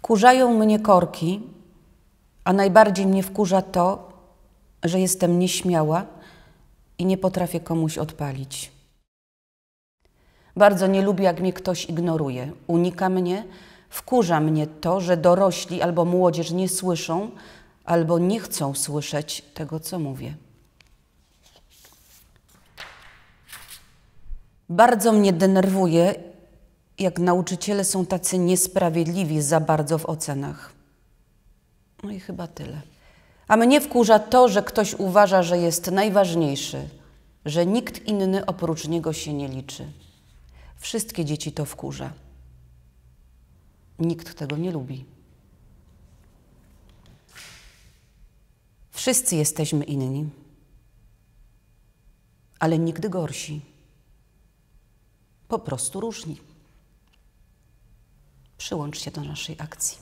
Wkurzają mnie korki, a najbardziej mnie wkurza to, że jestem nieśmiała i nie potrafię komuś odpalić. Bardzo nie lubię, jak mnie ktoś ignoruje, unika mnie, wkurza mnie to, że dorośli albo młodzież nie słyszą albo nie chcą słyszeć tego, co mówię. Bardzo mnie denerwuje, jak nauczyciele są tacy niesprawiedliwi za bardzo w ocenach. No i chyba tyle. A mnie wkurza to, że ktoś uważa, że jest najważniejszy, że nikt inny oprócz niego się nie liczy. Wszystkie dzieci to wkurza. Nikt tego nie lubi. Wszyscy jesteśmy inni, ale nigdy gorsi. Po prostu różni. Przyłącz się do naszej akcji.